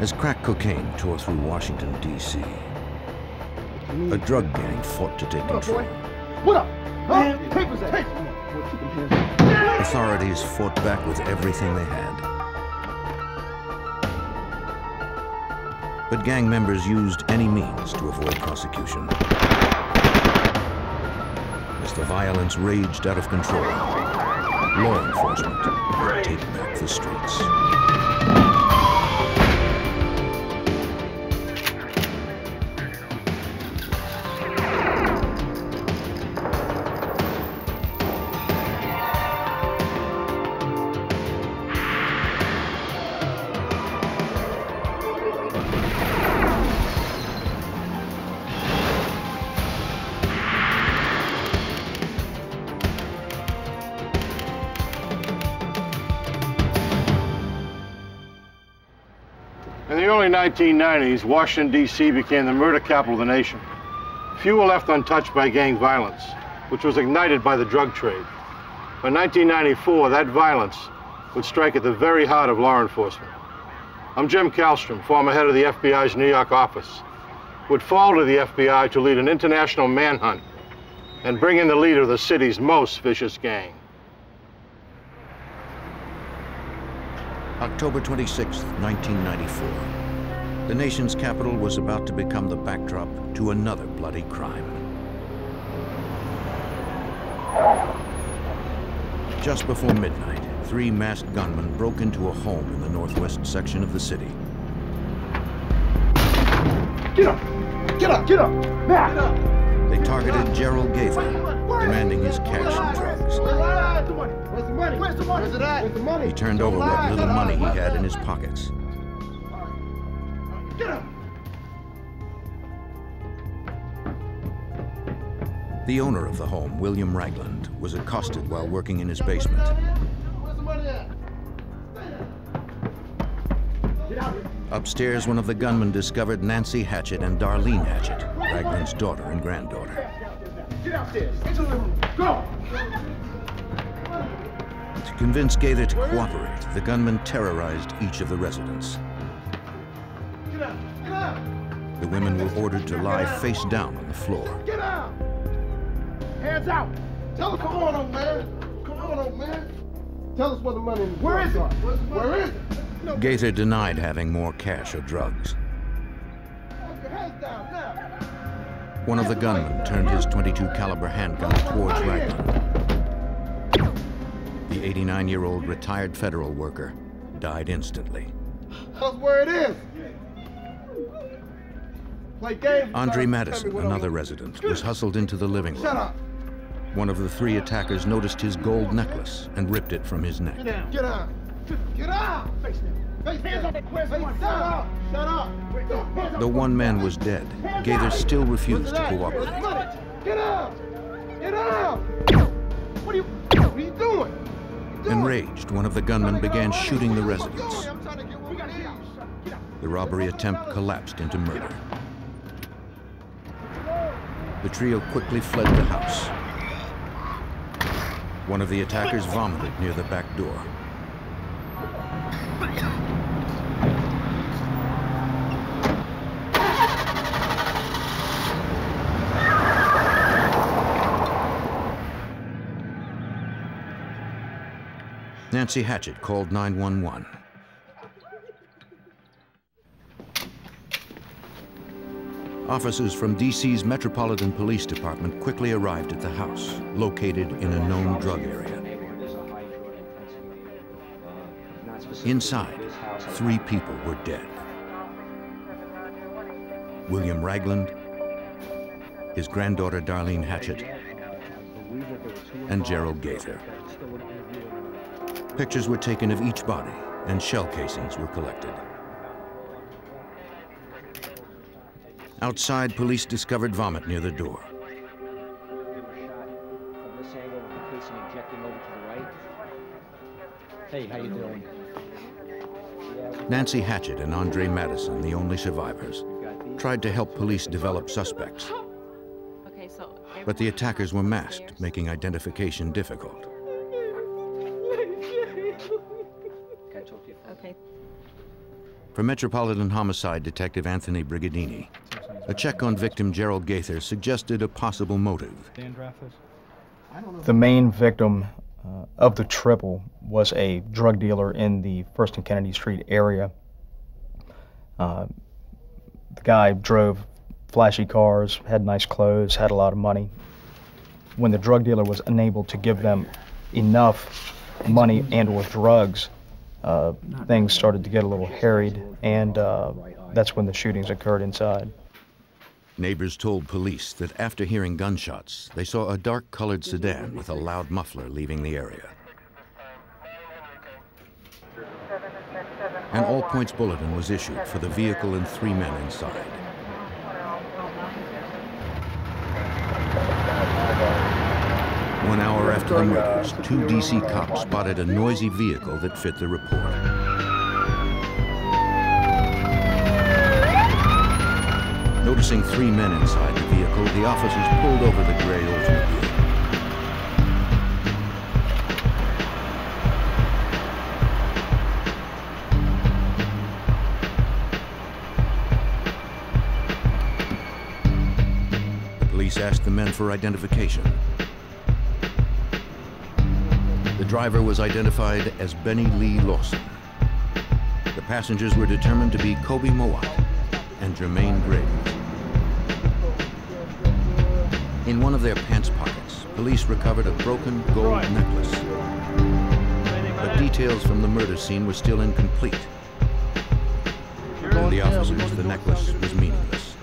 As crack cocaine tore through Washington, D.C., a drug gang fought to take control. What up? Huh? Papers at? Authorities fought back with everything they had. But gang members used any means to avoid prosecution. As the violence raged out of control, law enforcement would take back the streets. 1990s, Washington, D.C. became the murder capital of the nation. Few were left untouched by gang violence, which was ignited by the drug trade. By 1994, that violence would strike at the very heart of law enforcement. I'm Jim Kallstrom, former head of the FBI's New York office. Would fall to the FBI to lead an international manhunt and bring in the leader of the city's most vicious gang. October 26, 1994. The nation's capital was about to become the backdrop to another bloody crime. Just before midnight, three masked gunmen broke into a home in the northwest section of the city. Get up! Get up! Get up! Now! Get up! They targeted Gerald Gaither, demanding his cash and drugs. Where's the money? Where's the money? Where's the money? Where's it at? Where's the money? He turned over what little money he had in his pockets. The owner of the home, William Ragland, was accosted while working in his basement. Upstairs, one of the gunmen discovered Nancy Hatchett and Darlene Hatchett, Ragland's daughter and granddaughter. To convince Gaither to cooperate, the gunmen terrorized each of the residents. The women were ordered to lie face down on the floor. Get out! Hands out! Tell us, come on, old man. Come on, old man. Tell us where the money is. Where is it? Where is it? No, Gaither denied having more cash or drugs. put your hands down now. One of the gunmen turned his 22 caliber handgun towards Ragland. The 89-year-old retired federal worker died instantly. That's where it is. Play games. Andre Madison, another resident, was hustled into the living Shut room. up. One of the three attackers noticed his gold necklace and ripped it from his neck. Get out. Get out. Get out. Face down. Face down. Face down. Shut up. Shut up. Though one man was dead, Gaither still refused to cooperate. Get out. Get out. What are you, what are you doing? What are you doing? Enraged, one of the gunmen began shooting the What are you residents. doing? I'm trying to get what we need. The robbery attempt collapsed into murder. The trio quickly fled the house. One of the attackers vomited near the back door. Nancy Hatchett called 911. Officers from DC's Metropolitan Police Department quickly arrived at the house, located in a known drug area. Inside, three people were dead. William Ragland, his granddaughter Darlene Hatchett, and Gerald Gaither. Pictures were taken of each body, and shell casings were collected. Outside, police discovered vomit near the door. From this angle with the casing injecting over to the right. Hey, how you doing? Nancy Hatchett and Andre Madison, the only survivors, tried to help police develop suspects, but the attackers were masked, making identification difficult. Can I talk to you? Okay. For Metropolitan Homicide Detective Anthony Brigadini, a check on victim Gerald Gaither suggested a possible motive. The main victim uh, of the triple was a drug dealer in the First and Kennedy Street area. Uh, the guy drove flashy cars, had nice clothes, had a lot of money. When the drug dealer was unable to give them enough money and or drugs, uh, things started to get a little harried, and uh, that's when the shootings occurred inside. Neighbors told police that after hearing gunshots, they saw a dark colored sedan with a loud muffler leaving the area. An all points bulletin was issued for the vehicle and three men inside. One hour after the murders, two DC cops spotted a noisy vehicle that fit the report. Noticing three men inside the vehicle, the officers pulled over the gray Oldsmobile. The police asked the men for identification. The driver was identified as Benny Lee Lawson. The passengers were determined to be Kobe Mowat and Jermaine Graves. In one of their pants pockets, police recovered a broken gold necklace. But details from the murder scene were still incomplete. To the officers, the necklace was meaningless.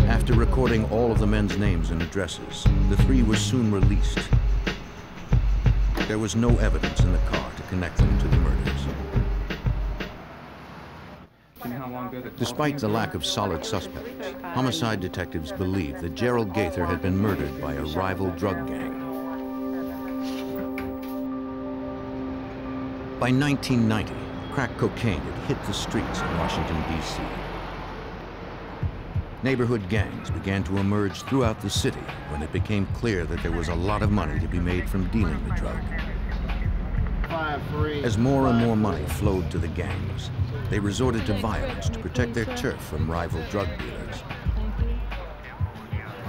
After recording all of the men's names and addresses, the three were soon released. There was no evidence in the car to connect them to the murders. Despite the lack of solid suspects, homicide detectives believed that Gerald Gaither had been murdered by a rival drug gang. By 1990, crack cocaine had hit the streets in Washington, D.C. Neighborhood gangs began to emerge throughout the city when it became clear that there was a lot of money to be made from dealing the drug. As more and more money flowed to the gangs, they resorted to violence to protect their turf from rival drug dealers.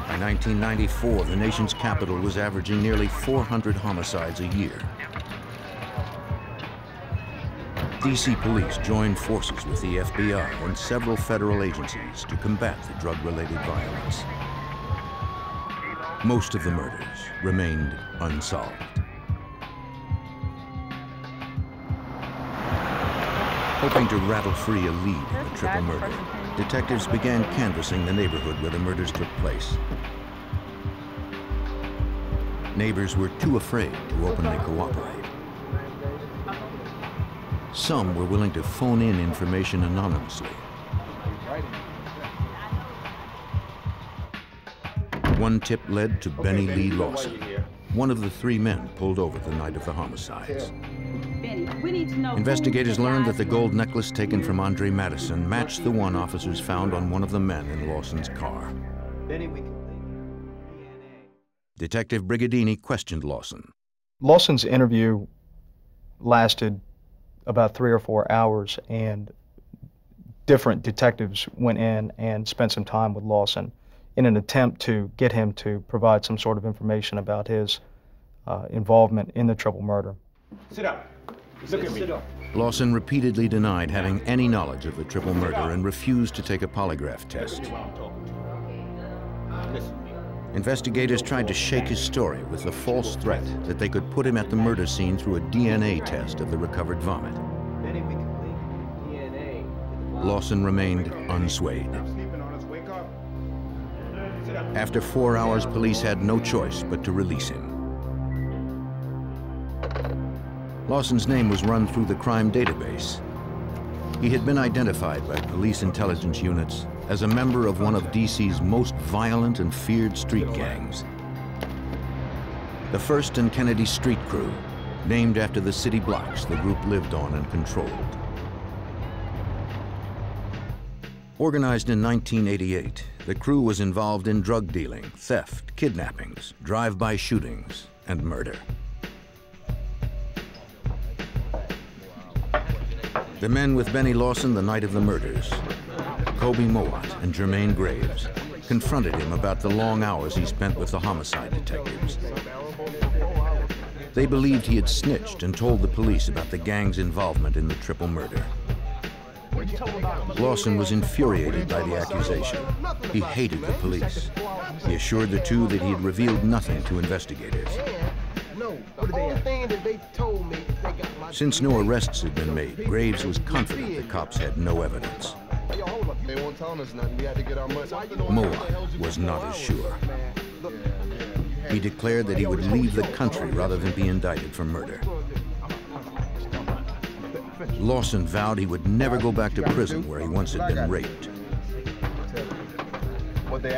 By 1994, the nation's capital was averaging nearly 400 homicides a year. DC police joined forces with the FBI and several federal agencies to combat the drug-related violence. Most of the murders remained unsolved. Hoping to rattle free a lead in the triple murder, detectives began canvassing the neighborhood where the murders took place. Neighbors were too afraid to openly cooperate. Some were willing to phone in information anonymously. One tip led to Benny Lee Lawson, one of the three men pulled over the night of the homicides. Investigators learned that the gold necklace taken from Andre Madison matched the one officers found on one of the men in Lawson's car. Detective Brigadini questioned Lawson. Lawson's interview lasted about three or four hours, and different detectives went in and spent some time with Lawson in an attempt to get him to provide some sort of information about his uh, involvement in the triple murder. Sit down. Look at me. Lawson repeatedly denied having any knowledge of the triple murder and refused to take a polygraph test. Investigators tried to shake his story with the false threat that they could put him at the murder scene through a DNA test of the recovered vomit. Lawson remained unswayed. After four hours, police had no choice but to release him. Lawson's name was run through the crime database. He had been identified by police intelligence units as a member of one of DC's most violent and feared street gangs. The First and Kennedy Street Crew, named after the city blocks the group lived on and controlled. Organized in 1988, the crew was involved in drug dealing, theft, kidnappings, drive-by shootings, and murder. The men with Benny Lawson the night of the murders, Kobe Mowat and Jermaine Graves, confronted him about the long hours he spent with the homicide detectives. They believed he had snitched and told the police about the gang's involvement in the triple murder. Lawson was infuriated by the accusation. He hated the police. He assured the two that he had revealed nothing to investigators. Since no arrests had been made, Graves was confident the cops had no evidence. Mowat was not as sure. He declared that he would leave the country rather than be indicted for murder. Lawson vowed he would never go back to prison where he once had been raped. What they?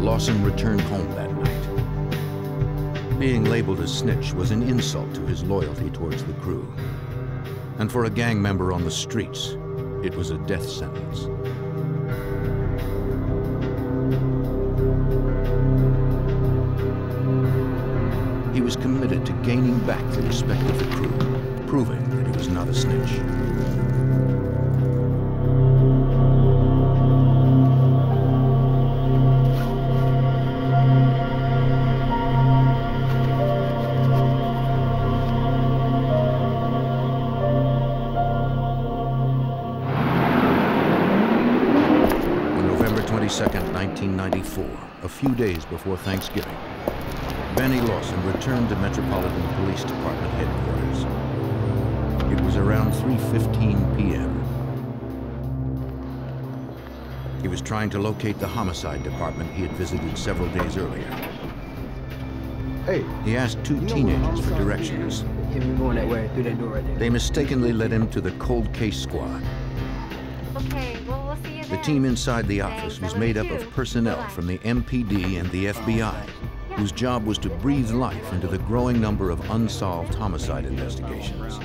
Lawson returned home that night. Being labeled a snitch was an insult to his loyalty towards the crew. And for a gang member on the streets, it was a death sentence. He was committed to gaining back the respect of the crew, proving that he was not a snitch. Few days before Thanksgiving, Benny Lawson returned to Metropolitan Police Department headquarters. It was around 3.15 p.m. He was trying to locate the homicide department he had visited several days earlier. Hey, He asked two teenagers for directions. Going that way, through that door right there. They mistakenly led him to the cold case squad. Team inside the office was made up of personnel from the MPD and the FBI, whose job was to breathe life into the growing number of unsolved homicide investigations.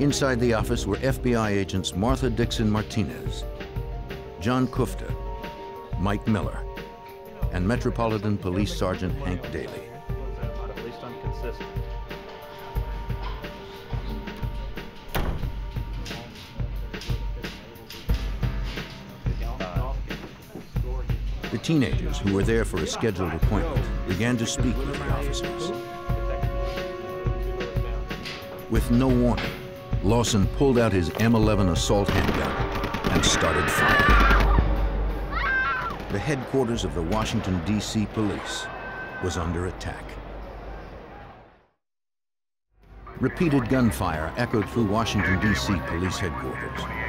Inside the office were FBI agents Martha Dixon Martinez, John Kufta, Mike Miller, and Metropolitan Police Sergeant Hank Daly. Teenagers, who were there for a scheduled appointment, began to speak with the officers. With no warning, Lawson pulled out his M11 assault handgun and started firing. The headquarters of the Washington, D.C. police was under attack. Repeated gunfire echoed through Washington, D.C. police headquarters.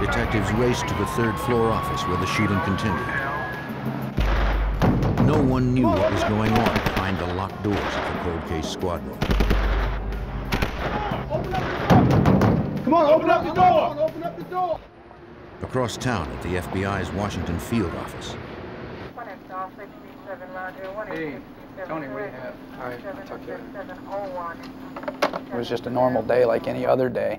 Detectives raced to the third floor office where the shooting continued. No one knew what was going on behind the locked doors of the cold case squad room. come on, open up the door. Open up the door. Across town at the FBI's Washington field office, Hey, Tony, what do you have? All right, I'll talk to you. It was just a normal day like any other day.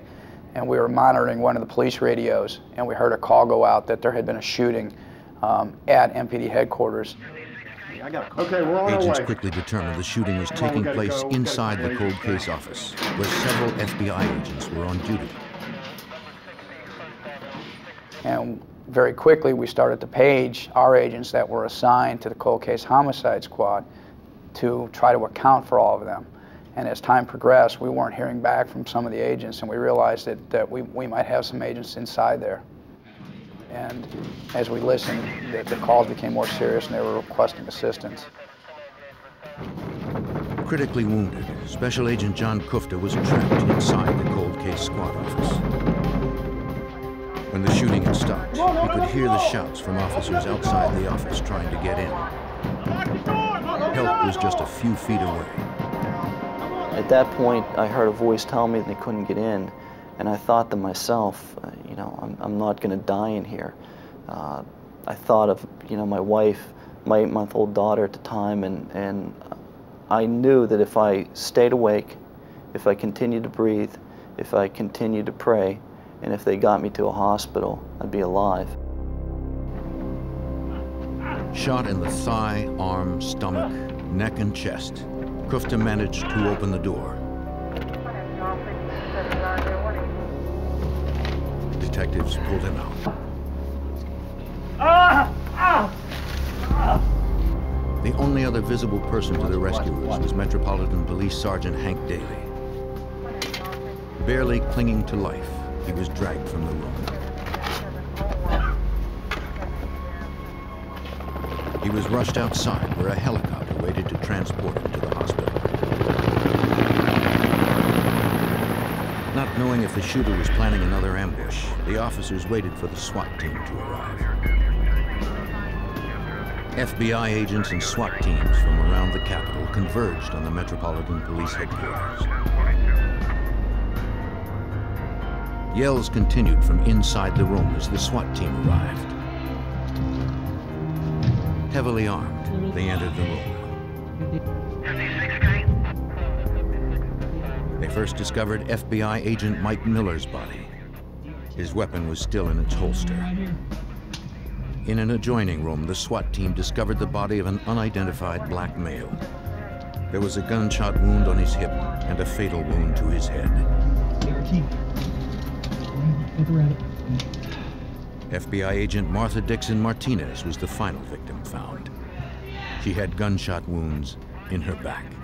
And we were monitoring one of the police radios, and we heard a call go out that there had been a shooting um, at MPD headquarters. Okay, we're agents quickly determined the shooting was Come on, we taking place go, inside the cold case office, where several FBI agents were on duty. And very quickly, we started to page our agents that were assigned to the cold case homicide squad to try to account for all of them. And as time progressed, we weren't hearing back from some of the agents, and we realized that, that we, we might have some agents inside there. And as we listened, the, the calls became more serious, and they were requesting assistance. Critically wounded, Special Agent John Kufta was trapped inside the cold case squad office. When the shooting had stopped, he could hear the shouts from officers outside the office trying to get in. Help was just a few feet away. At that point, I heard a voice tell me they couldn't get in, and I thought to myself, uh, you know, I'm, I'm not going to die in here. Uh, I thought of, you know, my wife, my eight-month-old daughter at the time, and, and I knew that if I stayed awake, if I continued to breathe, if I continued to pray, and if they got me to a hospital, I'd be alive. Shot in the thigh, arm, stomach, neck and chest. Kufta managed to open the door. Detectives pulled him out. The only other visible person to the rescuers was Metropolitan Police Sergeant Hank Daly. Barely clinging to life, he was dragged from the room. He was rushed outside where a helicopter waited to transport him to the hospital. Knowing if the shooter was planning another ambush, the officers waited for the SWAT team to arrive. FBI agents and SWAT teams from around the Capitol converged on the Metropolitan Police headquarters. Yells continued from inside the room as the SWAT team arrived. Heavily armed, they entered the room. First discovered FBI agent Mike Miller's body. His weapon was still in its holster. In an adjoining room, the SWAT team discovered the body of an unidentified black male. There was a gunshot wound on his hip and a fatal wound to his head. FBI agent Martha Dixon Martinez was the final victim found. She had gunshot wounds in her back.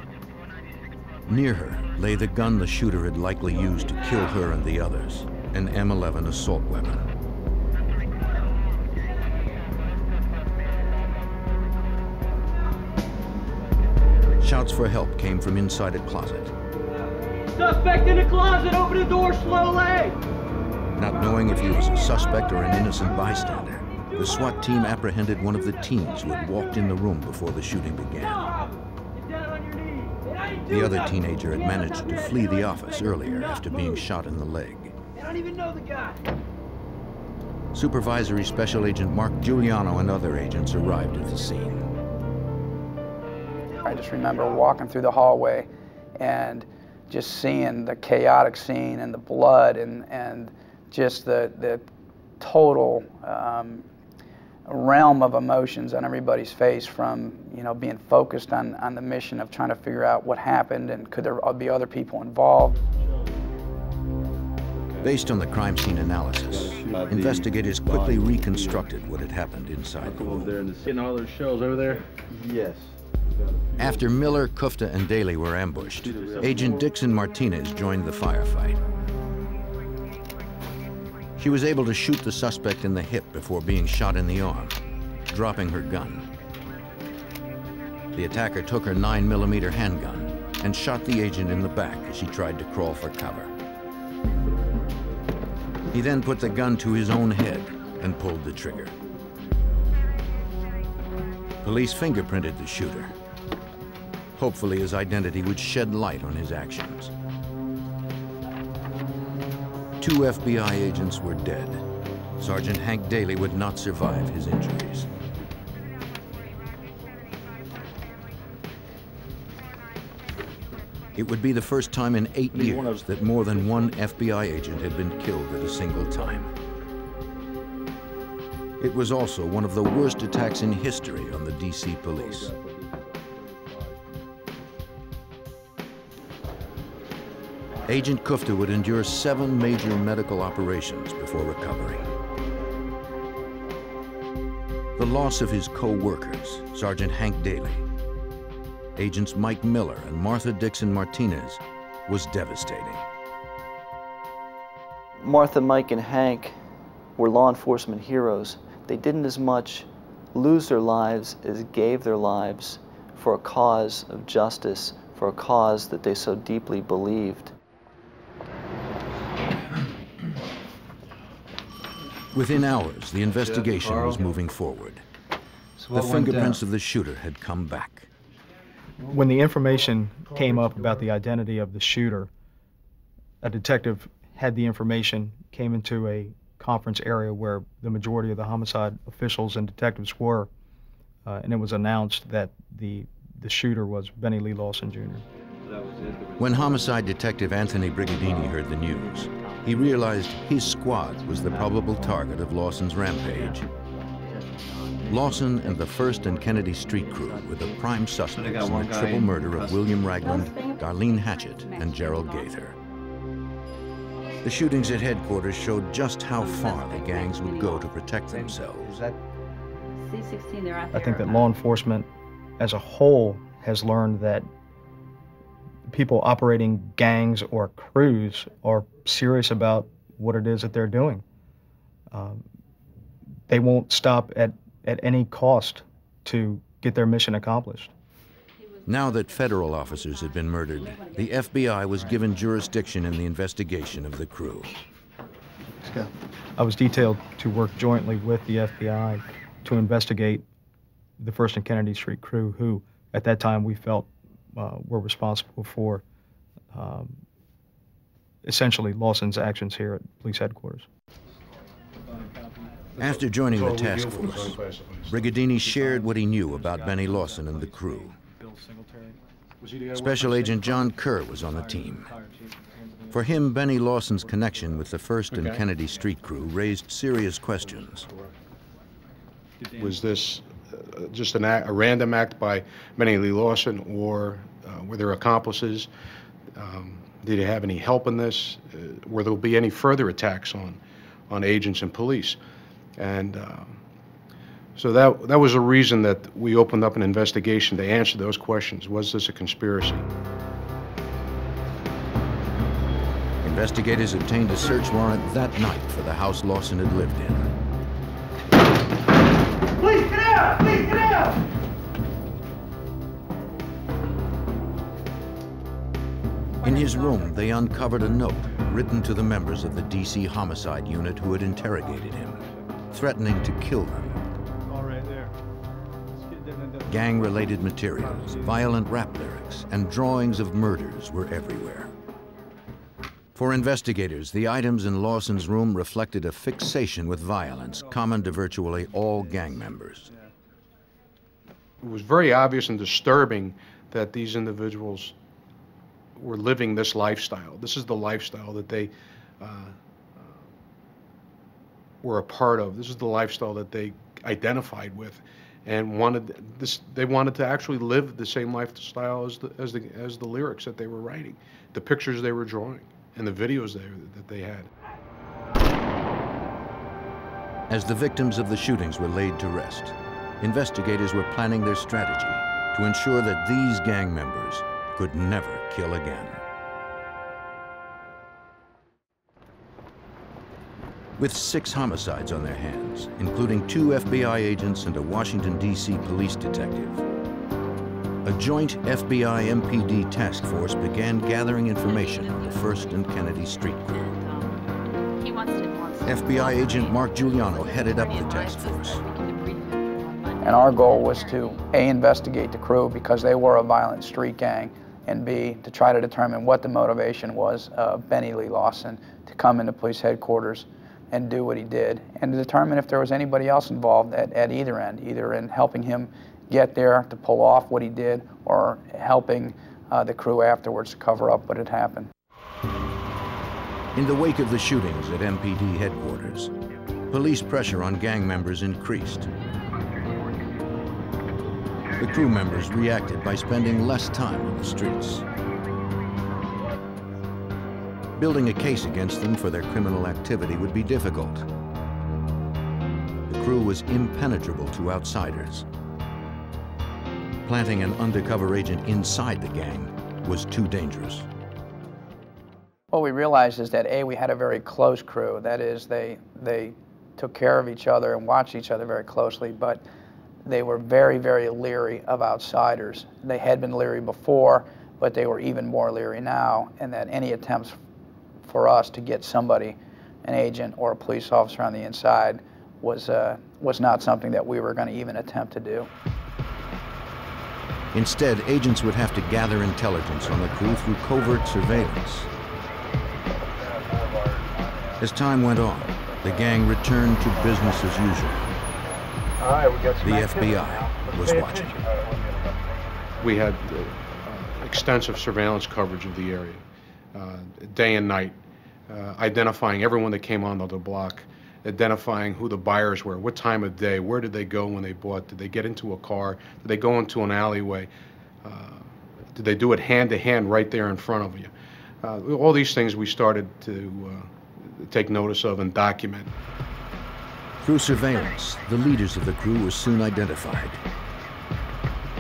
Near her lay the gun the shooter had likely used to kill her and the others, an M11 assault weapon. Shouts for help came from inside a closet. Suspect in the closet! Open the door slowly! Not knowing if he was a suspect or an innocent bystander, the SWAT team apprehended one of the teens who had walked in the room before the shooting began. The other teenager had managed to flee the office earlier after being shot in the leg. I don't even know the guy. Supervisory Special Agent Mark Giuliano and other agents arrived at the scene. I just remember walking through the hallway and just seeing the chaotic scene and the blood and, and just the, the total um, realm of emotions on everybody's face from you know being focused on, on the mission of trying to figure out what happened and could there be other people involved. Based on the crime scene analysis, investigators quickly reconstructed what had happened inside the room. there and seeing all those shells over there? Yes. After Miller, Kufta, and Daly were ambushed, Agent Dixon Martinez joined the firefight. She was able to shoot the suspect in the hip before being shot in the arm, dropping her gun. The attacker took her 9mm handgun and shot the agent in the back as she tried to crawl for cover. He then put the gun to his own head and pulled the trigger. Police fingerprinted the shooter. Hopefully his identity would shed light on his actions. Two FBI agents were dead. Sergeant Hank Daly would not survive his injuries. It would be the first time in eight years that more than one FBI agent had been killed at a single time. It was also one of the worst attacks in history on the DC police. Agent Kufta would endure seven major medical operations before recovering. The loss of his co-workers, Sergeant Hank Daly, Agents Mike Miller and Martha Dixon Martinez, was devastating. Martha, Mike, and Hank were law enforcement heroes. They didn't as much lose their lives as gave their lives for a cause of justice, for a cause that they so deeply believed. Within hours, the investigation was moving forward. So The fingerprints down? of the shooter had come back. When the information came up about the identity of the shooter, a detective had the information, came into a conference area where the majority of the homicide officials and detectives were, uh, and it was announced that the the shooter was Benny Lee Lawson Jr. When homicide detective Anthony Brigadini heard the news, he realized his squad was the probable target of Lawson's rampage. Lawson and the First and Kennedy Street crew were the prime suspects in the triple murder of William Ragland, Darlene Hatchett, and Gerald Gaither. The shootings at headquarters showed just how far the gangs would go to protect themselves. C16, they're out I think that law enforcement as a whole has learned that people operating gangs or crews are serious about what it is that they're doing. Um, they won't stop at, at any cost to get their mission accomplished. Now that federal officers had been murdered, the FBI was given jurisdiction in the investigation of the crew. I was detailed to work jointly with the FBI to investigate the First and Kennedy Street crew, who at that time we felt uh, were responsible for um, essentially Lawson's actions here at police headquarters. After joining the task force, Brigadini shared what he knew about Benny Lawson and the crew. Special Agent John Kerr was on the team. For him, Benny Lawson's connection with the First and Kennedy Street crew raised serious questions. Was this just an act, a random act by Benny Lee Lawson, or uh, were there accomplices? Um, did he have any help in this? Uh, will there be any further attacks on, on agents and police? And um, so that, that was a reason that we opened up an investigation to answer those questions. Was this a conspiracy? Investigators obtained a search warrant that night for the house Lawson had lived in. Please get out! Please get out! In his room, they uncovered a note written to the members of the DC homicide unit who had interrogated him, threatening to kill them. Gang-related materials, violent rap lyrics, and drawings of murders were everywhere. For investigators, the items in Lawson's room reflected a fixation with violence common to virtually all gang members. It was very obvious and disturbing that these individuals were living this lifestyle. This is the lifestyle that they uh, were a part of. This is the lifestyle that they identified with and wanted this they wanted to actually live the same lifestyle as the as the as the lyrics that they were writing the pictures they were drawing and the videos that they had as the victims of the shootings were laid to rest investigators were planning their strategy to ensure that these gang members could never kill again with six homicides on their hands, including two FBI agents and a Washington, D.C. police detective. A joint FBI MPD task force began gathering information on the First and Kennedy Street crew. FBI agent Mark Giuliano headed up the task force. And our goal was to A, investigate the crew because they were a violent street gang, and B, to try to determine what the motivation was of Benny Lee Lawson to come into police headquarters and do what he did, and to determine if there was anybody else involved at, at either end, either in helping him get there to pull off what he did or helping uh, the crew afterwards to cover up what had happened. In the wake of the shootings at MPD headquarters, police pressure on gang members increased. The crew members reacted by spending less time on the streets. Building a case against them for their criminal activity would be difficult. The crew was impenetrable to outsiders. Planting an undercover agent inside the gang was too dangerous. What we realized is that A, we had a very close crew. That is, they, they took care of each other and watched each other very closely, but they were very, very leery of outsiders. They had been leery before, but they were even more leery now, and that any attempts for us to get somebody, an agent or a police officer on the inside, was, uh, was not something that we were going to even attempt to do. Instead, agents would have to gather intelligence on the crew through covert surveillance. As time went on, the gang returned to business as usual. The FBI was watching. We had uh, extensive surveillance coverage of the area, uh, day and night uh, identifying everyone that came onto the block identifying who the buyers were, what time of day, where did they go when they bought, did they get into a car, did they go into an alleyway, uh, did they do it hand to hand right there in front of you. Uh, all these things we started to uh, take notice of and document. Through surveillance, the leaders of the crew were soon identified.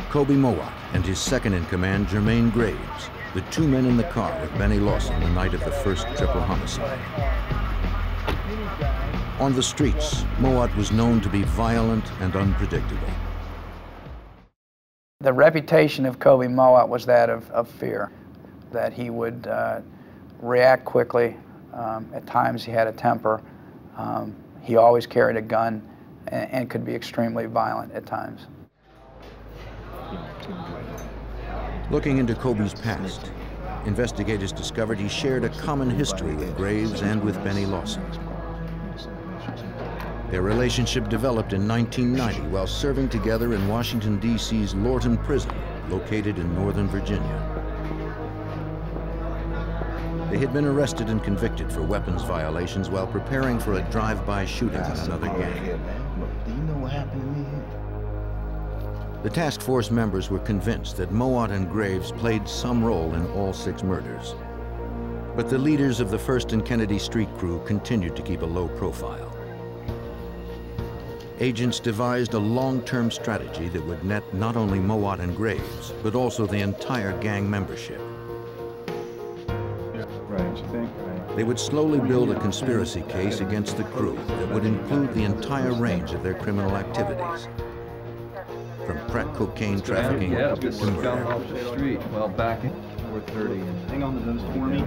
Kobe Mowat and his second in command, Jermaine Graves, the two men in the car with Benny Lawson the night of the first triple homicide. On the streets, Mowat was known to be violent and unpredictable. The reputation of Kobe Mowat was that of, of fear, that he would uh, react quickly. Um, at times he had a temper. Um, he always carried a gun and, and could be extremely violent at times. Looking into Kobe's past, investigators discovered he shared a common history with Graves and with Benny Lawson. Their relationship developed in 1990 while serving together in Washington, D.C.'s Lorton Prison, located in Northern Virginia. They had been arrested and convicted for weapons violations while preparing for a drive-by shooting in another gang. Do you know what happened to me? The task force members were convinced that Mowat and Graves played some role in all six murders. But the leaders of the 1st and Kennedy Street crew continued to keep a low profile. Agents devised a long-term strategy that would net not only Mowat and Graves, but also the entire gang membership. They would slowly build a conspiracy case against the crew that would include the entire range of their criminal activities. From crack cocaine trafficking yeah, to just down murder. off the street. Well, back in 430. Hang on to those for me.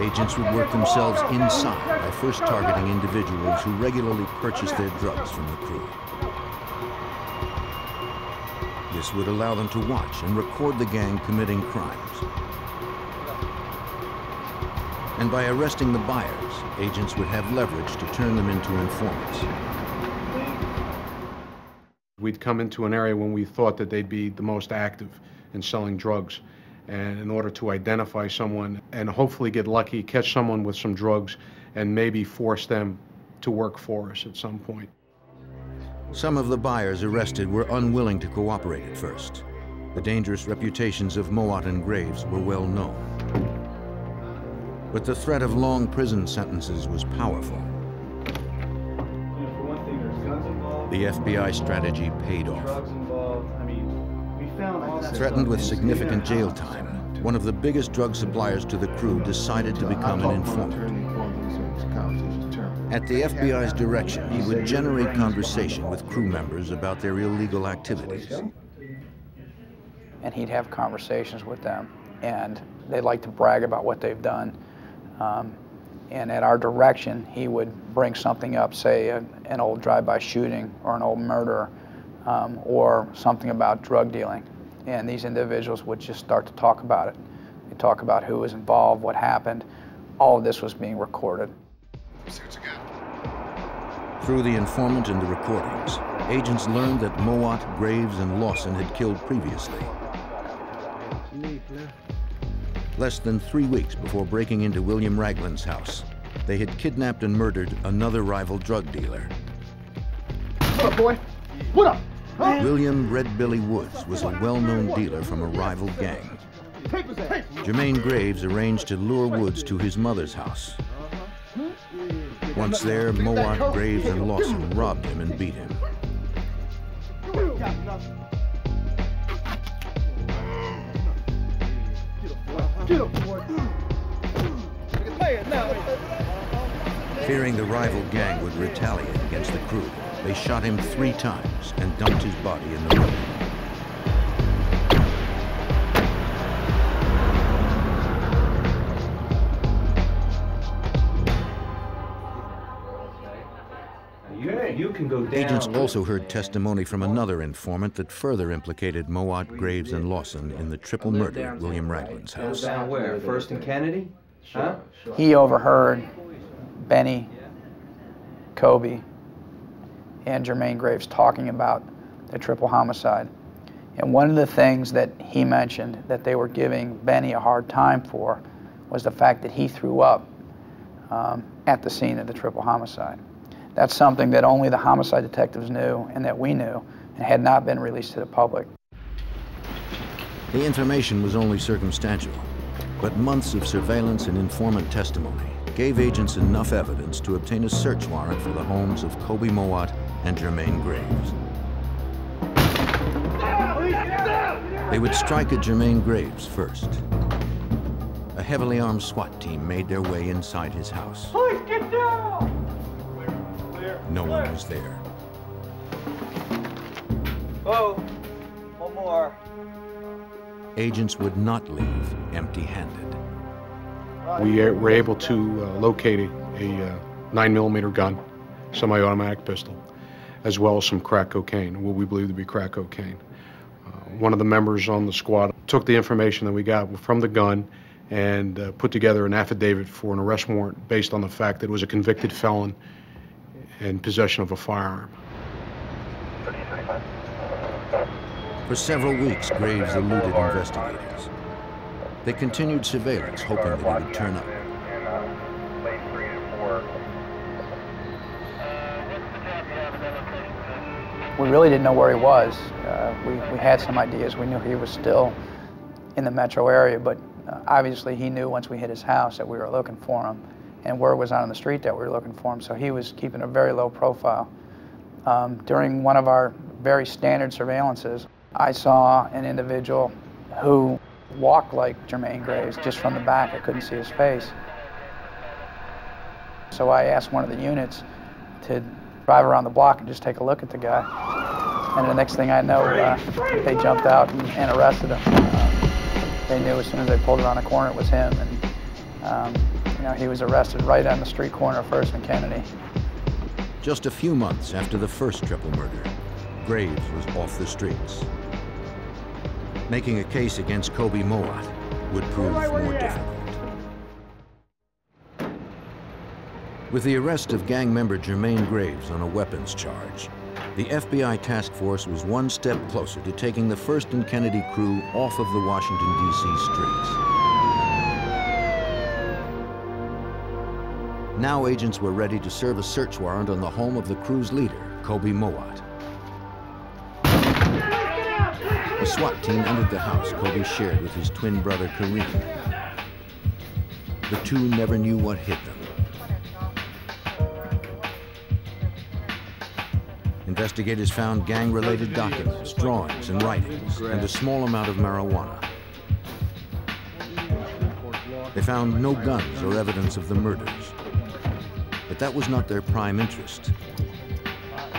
Agents would work themselves inside by first targeting individuals who regularly purchased their drugs from the crew. Would allow them to watch and record the gang committing crimes. And by arresting the buyers, agents would have leverage to turn them into informants. We'd come into an area when we thought that they'd be the most active in selling drugs. And in order to identify someone and hopefully get lucky, catch someone with some drugs, and maybe force them to work for us at some point. Some of the buyers arrested were unwilling to cooperate at first. The dangerous reputations of Mowat and Graves were well known. But the threat of long prison sentences was powerful. The FBI strategy paid off. Threatened with significant jail time, one of the biggest drug suppliers to the crew decided to become an informant. At the FBI's direction, he would generate conversation with crew members about their illegal activities. And he'd have conversations with them, and they'd like to brag about what they've done. Um, and at our direction, he would bring something up, say a, an old drive-by shooting or an old murder, um, or something about drug dealing. And these individuals would just start to talk about it. They'd talk about who was involved, what happened. All of this was being recorded. Through the informant and the recordings, agents learned that Mowat, Graves, and Lawson had killed previously. Less than three weeks before breaking into William Ragland's house, they had kidnapped and murdered another rival drug dealer. What up, boy? What up? Huh? William Red Billy Woods was a well-known dealer from a rival gang. Papers, papers. Jermaine Graves arranged to lure Woods to his mother's house. Once there, Mowat, Graves, and Lawson robbed him and beat him. Fearing the rival gang would retaliate against the crew, they shot him three times and dumped his body in the road. Can go down. Agents also heard testimony from another informant that further implicated Mowat, Graves, and Lawson in the triple murder at William Ragland's house. Down where? First and Kennedy? Huh? He overheard Benny, Kobe, and Jermaine Graves talking about the triple homicide. And one of the things that he mentioned that they were giving Benny a hard time for was the fact that he threw up um, at the scene of the triple homicide. That's something that only the homicide detectives knew and that we knew and had not been released to the public. The information was only circumstantial, but months of surveillance and informant testimony gave agents enough evidence to obtain a search warrant for the homes of Kobe Mowat and Germaine Graves. They would strike at Germaine Graves first. A heavily armed SWAT team made their way inside his house. Police, get down! No one was there. Oh, one more. Agents would not leave empty-handed. We were able to uh, locate a, a uh, 9 millimeter gun, semi-automatic pistol, as well as some crack cocaine, what we believe to be crack cocaine. Uh, one of the members on the squad took the information that we got from the gun and uh, put together an affidavit for an arrest warrant based on the fact that it was a convicted felon in possession of a firearm. For several weeks, Graves eluded investigators. They continued surveillance, hoping that he would turn up. We really didn't know where he was. Uh, we, we had some ideas. We knew he was still in the metro area, but uh, obviously he knew once we hit his house that we were looking for him, and word was out on the street that we were looking for him, so he was keeping a very low profile. Um, during one of our very standard surveillances, I saw an individual who walked like Germaine Graves, just from the back. I couldn't see his face. So I asked one of the units to drive around the block and just take a look at the guy. And the next thing I know, uh, they jumped out and, and arrested him. Uh, they knew as soon as they pulled around the corner it was him. And um, you know, he was arrested right on the street corner of First and Kennedy. Just a few months after the first triple murder, Graves was off the streets. Making a case against Kobe Mowat would prove more difficult. With the arrest of gang member Germaine Graves on a weapons charge, the FBI task force was one step closer to taking the First and Kennedy crew off of the Washington, D.C. streets. Now agents were ready to serve a search warrant on the home of the crew's leader, Kobe Mowat. A SWAT team entered the house Kobe shared with his twin brother Kareem. The two never knew what hit them. Investigators found gang-related documents, drawings, and writings, and a small amount of marijuana. They found no guns or evidence of the murders. But that was not their prime interest.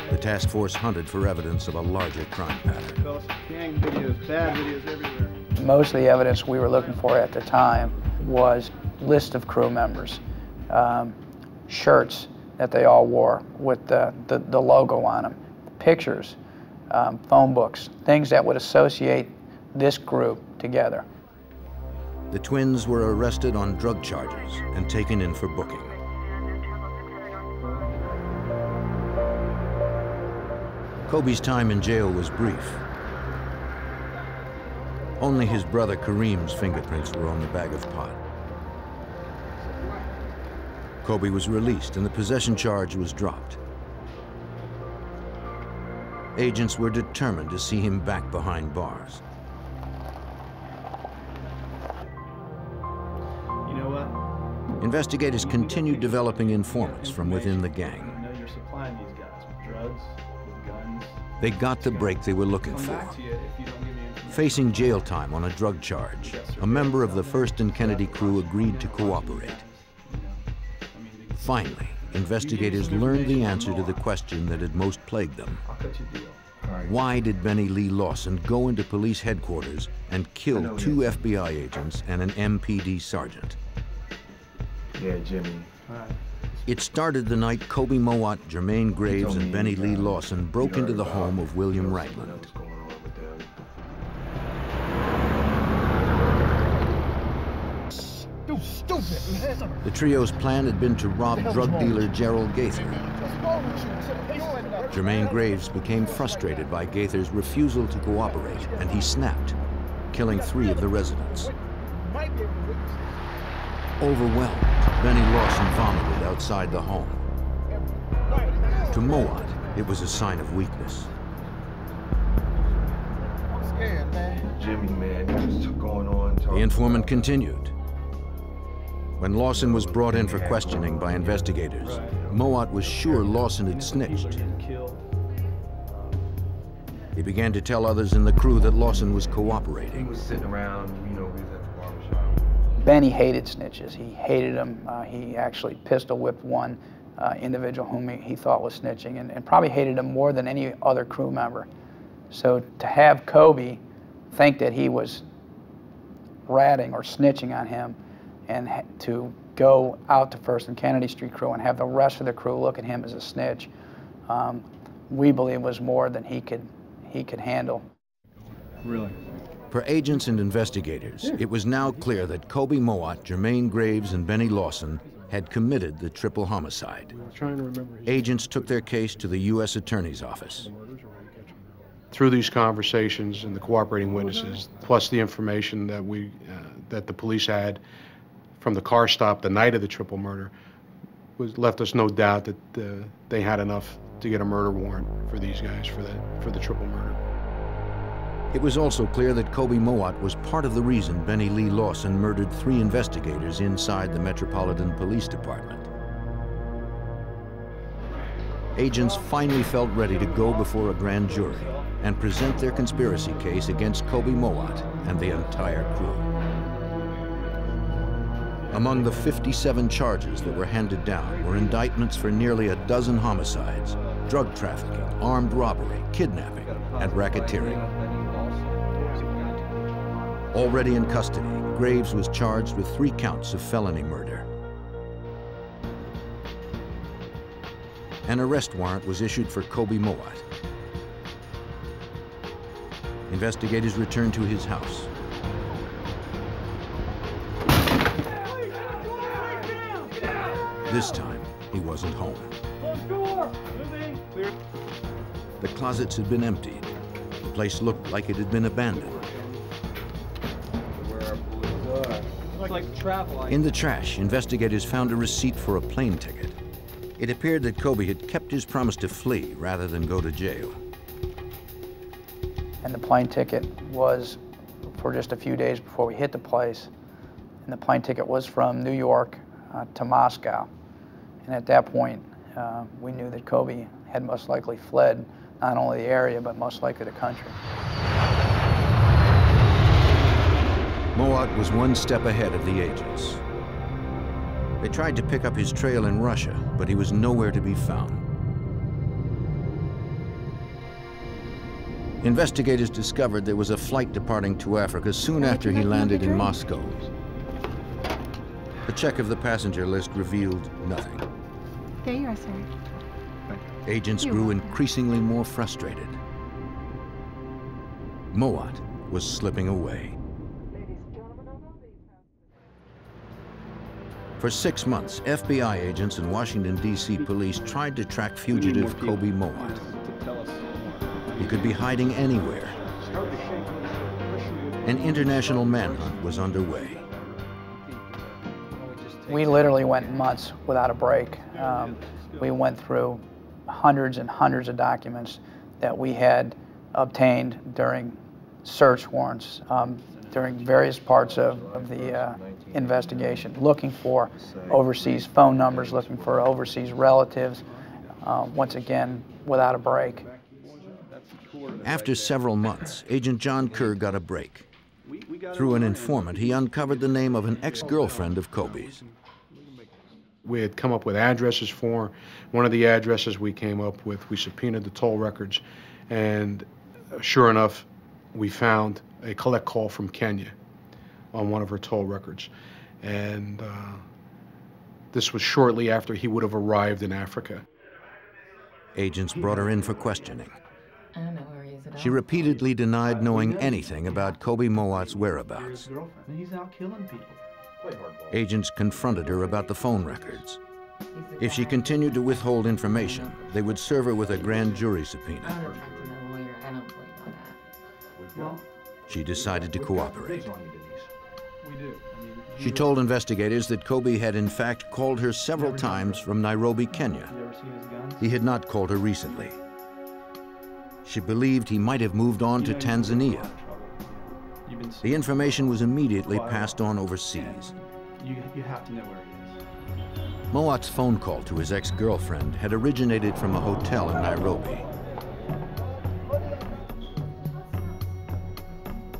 The task force hunted for evidence of a larger crime pattern. Gang videos, bad videos everywhere. Most of the evidence we were looking for at the time was list of crew members, um, shirts that they all wore with the, the, the logo on them, pictures, um, phone books, things that would associate this group together. The twins were arrested on drug charges and taken in for booking. Kobe's time in jail was brief. Only his brother Kareem's fingerprints were on the bag of pot. Kobe was released and the possession charge was dropped. Agents were determined to see him back behind bars. You know what? Investigators continued developing informants from within the gang. They got the break they were looking for. Facing jail time on a drug charge, a member of the First and Kennedy crew agreed to cooperate. Finally, investigators learned the answer to the question that had most plagued them. Why did Benny Lee Lawson go into police headquarters and kill two FBI agents and an MPD sergeant? Yeah, Jimmy. It started the night Kobe Mowat, Germaine Graves, and Benny Lee Lawson broke into the home of William Ragland. The trio's plan had been to rob drug dealer Gerald Gaither. Jermaine Graves became frustrated by Gaither's refusal to cooperate, and he snapped, killing three of the residents. Overwhelmed, Benny Lawson vomited outside the home. To Moat, it was a sign of weakness. Jimmy, man, you just going on. The informant continued. When Lawson was brought in for questioning by investigators, Moat was sure Lawson had snitched. He began to tell others in the crew that Lawson was cooperating. He was sitting around, Benny hated snitches. He hated them. Uh, he actually pistol whipped one uh, individual whom he, he, thought was snitching and, and probably hated him more than any other crew member. So to have Kobe think that he was ratting or snitching on him and to go out to First and Kennedy Street crew and have the rest of the crew look at him as a snitch, um, we believe was more than he could he could handle. Really? For agents and investigators, it was now clear that Kobe Mowat, Jermaine Graves, and Benny Lawson had committed the triple homicide. Agents took their case to the U.S. Attorney's Office. Through these conversations and the cooperating witnesses, plus the information that we, uh, that the police had from the car stop the night of the triple murder, was left us no doubt that uh, they had enough to get a murder warrant for these guys for the, for the triple murder. It was also clear that Kobe Mowat was part of the reason Benny Lee Lawson murdered three investigators inside the Metropolitan Police Department. Agents finally felt ready to go before a grand jury and present their conspiracy case against Kobe Mowat and the entire crew. Among the 57 charges that were handed down were indictments for nearly a dozen homicides, drug trafficking, armed robbery, kidnapping, and racketeering. Already in custody, Graves was charged with three counts of felony murder. An arrest warrant was issued for Kobe Mowat. Investigators returned to his house. This time, he wasn't home. The closets had been emptied. The place looked like it had been abandoned. In the trash, investigators found a receipt for a plane ticket. It appeared that Kobe had kept his promise to flee rather than go to jail. And the plane ticket was for just a few days before we hit the place. And the plane ticket was from New York uh, to Moscow. And at that point, uh, we knew that Kobe had most likely fled not only the area, but most likely the country. Mowat was one step ahead of the agents. They tried to pick up his trail in Russia, but he was nowhere to be found. Investigators discovered there was a flight departing to Africa soon after he landed in Moscow. A check of the passenger list revealed nothing. There you are, sir. Agents grew increasingly more frustrated. Moat was slipping away. For six months, FBI agents and Washington, D.C. police tried to track fugitive Kobe Mowat. He could be hiding anywhere. An international manhunt was underway. We literally went months without a break. Um, we went through hundreds and hundreds of documents that we had obtained during search warrants, um, during various parts of, of the uh, investigation, looking for overseas phone numbers, looking for overseas relatives, uh, once again, without a break. After several months, Agent John Kerr got a break. Through an informant, he uncovered the name of an ex-girlfriend of Kobe's. We had come up with addresses for one of the addresses we came up with. We subpoenaed the toll records, and sure enough, we found a collect call from Kenya on one of her toll records. And uh, this was shortly after he would have arrived in Africa. Agents brought her in for questioning. She repeatedly denied knowing anything about Kobe Mowat's whereabouts. He's out killing people. Agents confronted her about the phone records. If she continued to withhold information, they would serve her with a grand jury subpoena. She decided to cooperate. She told investigators that Kobe had in fact called her several times from Nairobi, Kenya. He had not called her recently. She believed he might have moved on to Tanzania. The information was immediately passed on overseas. You, you have to know where he is. Moat's phone call to his ex-girlfriend had originated from a hotel in Nairobi.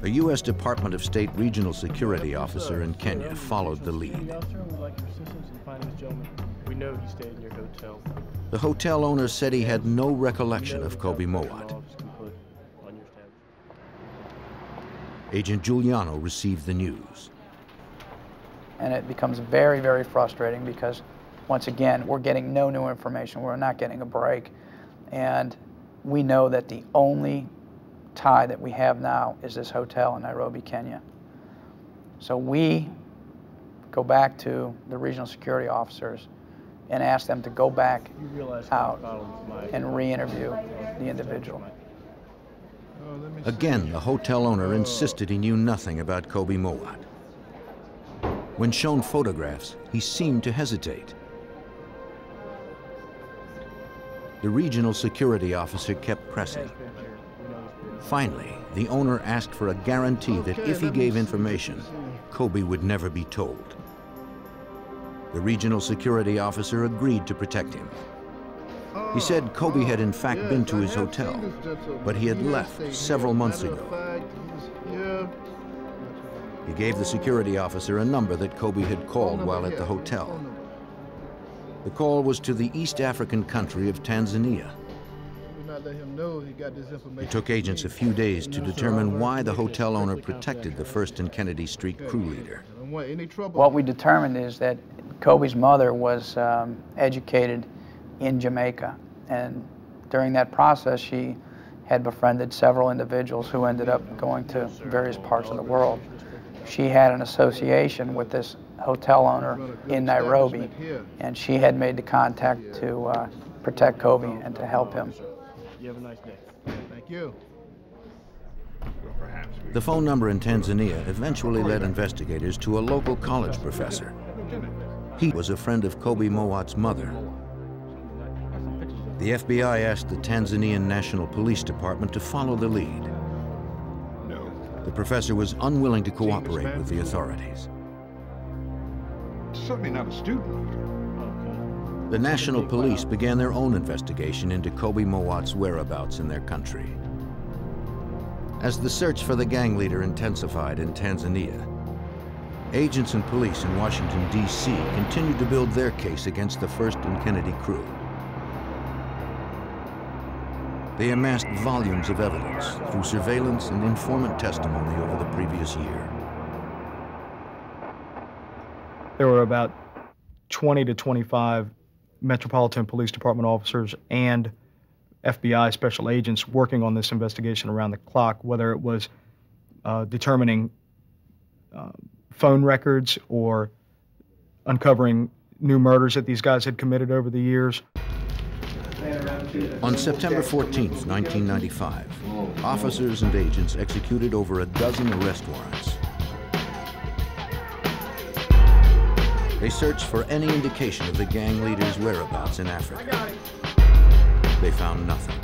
A U.S. Department of State regional security officer in Kenya followed the lead. We know he stayed in your hotel. The hotel owner said he had no recollection of Kobe Moat. Agent Giuliano received the news. And it becomes very, very frustrating because, once again, we're getting no new information. We're not getting a break. And we know that the only tie that we have now is this hotel in Nairobi, Kenya. So we go back to the regional security officers and ask them to go back out and re-interview the individual. Again, the hotel owner insisted he knew nothing about Kobe Moat. When shown photographs, he seemed to hesitate. The regional security officer kept pressing. Finally, the owner asked for a guarantee that if he gave information, Kobe would never be told. The regional security officer agreed to protect him. He said Kobe had in fact been to his hotel, but he had left several months ago. He gave the security officer a number that Kobe had called while at the hotel. The call was to the East African country of Tanzania. It took agents a few days to determine why the hotel owner protected the First and Kennedy Street crew leader. What we determined is that Kobe's mother was um, educated in Jamaica, and during that process, she had befriended several individuals who ended up going to various parts of the world. She had an association with this hotel owner in Nairobi, and she had made the contact to uh, protect Kobe and to help him. You have a nice day. Thank you. The phone number in Tanzania eventually led investigators to a local college professor. He was a friend of Kobe Moat's mother. The FBI asked the Tanzanian National Police Department to follow the lead. No. The professor was unwilling to cooperate with the authorities. Certainly not a student. The National Police began their own investigation into Kobe Moat's whereabouts in their country. As the search for the gang leader intensified in Tanzania, agents and police in Washington, D.C. continued to build their case against the First and Kennedy crew. They amassed volumes of evidence through surveillance and informant testimony over the previous year. There were about 20 to 25 Metropolitan Police Department officers and FBI special agents working on this investigation around the clock, whether it was uh, determining uh, phone records or uncovering new murders that these guys had committed over the years. On September 14, 1995, officers and agents executed over a dozen arrest warrants. They searched for any indication of the gang leader's whereabouts in Africa. They found nothing.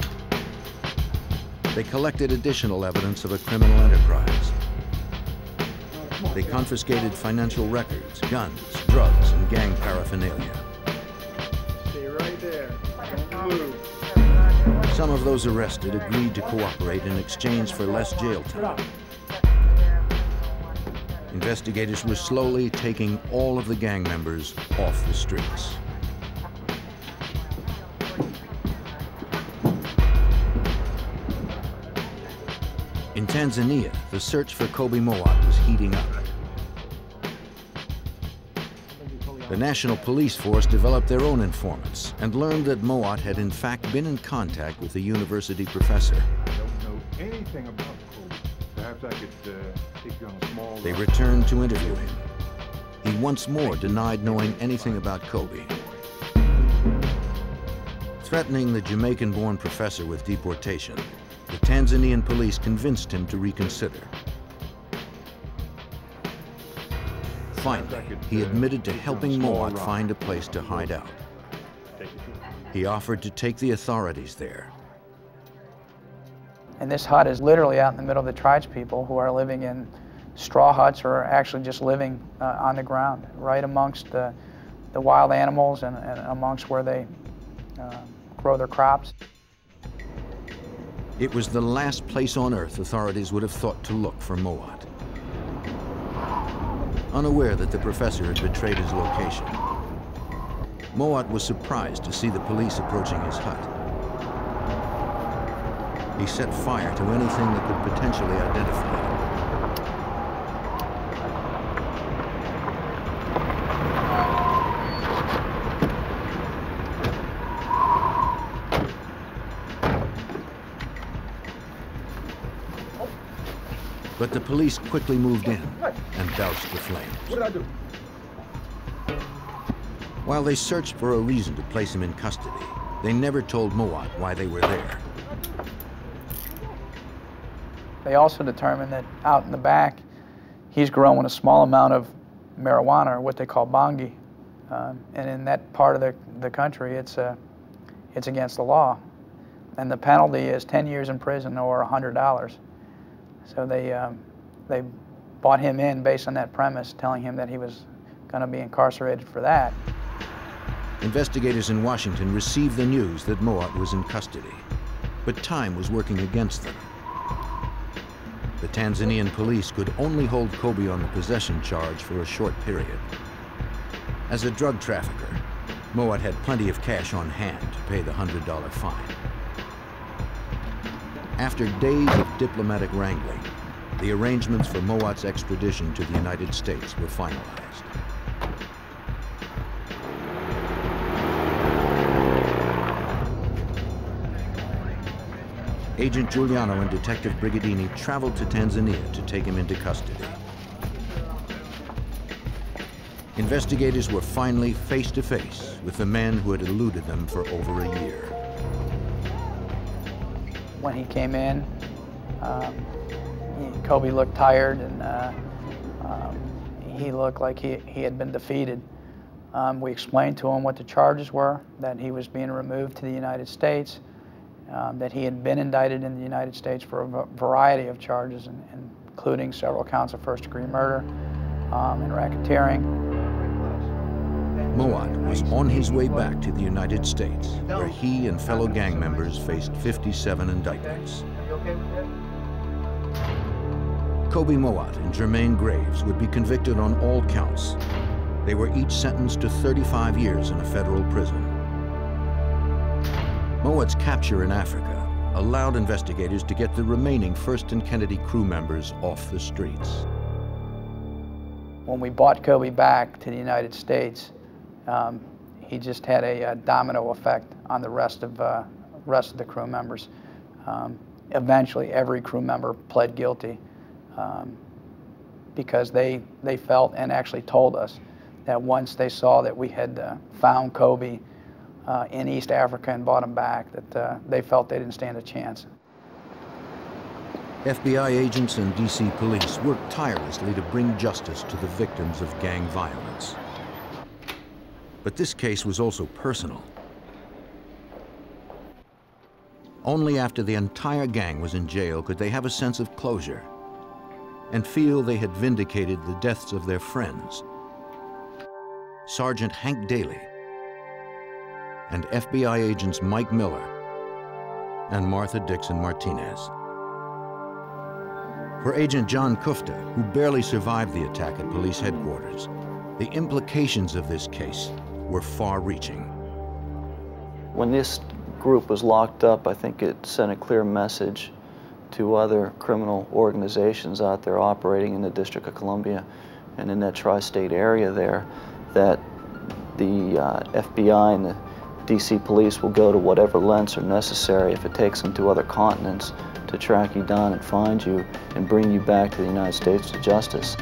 They collected additional evidence of a criminal enterprise. They confiscated financial records, guns, drugs, and gang paraphernalia. Stay right there. Don't move. Some of those arrested agreed to cooperate in exchange for less jail time. Investigators were slowly taking all of the gang members off the streets. In Tanzania, the search for Kobe Moat was heating up. The National Police Force developed their own informants and learned that Moat had in fact been in contact with a university professor. I don't know anything about I could uh, take you on a small... They returned to interview him. he once more denied knowing anything about Kobe. Threatening the Jamaican-born professor with deportation, the Tanzanian police convinced him to reconsider. Finally, he admitted to helping Moat find a place to hide out. He offered to take the authorities there. And this hut is literally out in the middle of the tribespeople who are living in straw huts or actually just living uh, on the ground, right amongst the, the wild animals and, and amongst where they uh, grow their crops. It was the last place on earth authorities would have thought to look for Moat. Unaware that the professor had betrayed his location, Moat was surprised to see the police approaching his hut. He set fire to anything that could potentially identify him. But the police quickly moved in and doused the flames. What did I do? While they searched for a reason to place him in custody, they never told Moat why they were there. They also determined that out in the back, he's growing a small amount of marijuana, or what they call bongi. Um, and in that part of the, the country, it's, uh, it's against the law. And the penalty is 10 years in prison or $100. So they, um, they bought him in based on that premise, telling him that he was going to be incarcerated for that. Investigators in Washington received the news that Moat was in custody, but time was working against them. The Tanzanian police could only hold Kobe on the possession charge for a short period. As a drug trafficker, Moat had plenty of cash on hand to pay the $100 fine. After days of diplomatic wrangling, the arrangements for Moat's extradition to the United States were finalized. Agent Giuliano and Detective Brigadini traveled to Tanzania to take him into custody. Investigators were finally face to face with the man who had eluded them for over a year. When he came in, um, Kobe looked tired and uh, um, he looked like he, he had been defeated. Um, we explained to him what the charges were, that he was being removed to the United States, um, that he had been indicted in the United States for a variety of charges, including several counts of first-degree murder um, and racketeering. Moat was on his way back to the United States, where he and fellow gang members faced 57 indictments. Kobe Moat and Jermaine Graves would be convicted on all counts. They were each sentenced to 35 years in a federal prison. Moat's capture in Africa allowed investigators to get the remaining First and Kennedy crew members off the streets. When we brought Kobe back to the United States, um, he just had a, a, domino effect on the rest of uh, rest of the crew members. Um, eventually, every crew member pled guilty um, because they they felt and actually told us that once they saw that we had uh, found Kobe uh, in East Africa and brought them back, that uh, they felt they didn't stand a chance. FBI agents and D.C. police worked tirelessly to bring justice to the victims of gang violence. But this case was also personal. Only after the entire gang was in jail could they have a sense of closure and feel they had vindicated the deaths of their friends. Sergeant Hank Daly and FBI agents Mike Miller and Martha Dixon Martinez. For Agent John Kufta, who barely survived the attack at police headquarters, the implications of this case were far-reaching. When this group was locked up, I think it sent a clear message to other criminal organizations out there operating in the District of Columbia and in that tri-state area there that the uh, FBI and the DC police will go to whatever lengths are necessary if it takes them to other continents to track you down and find you and bring you back to the United States to justice.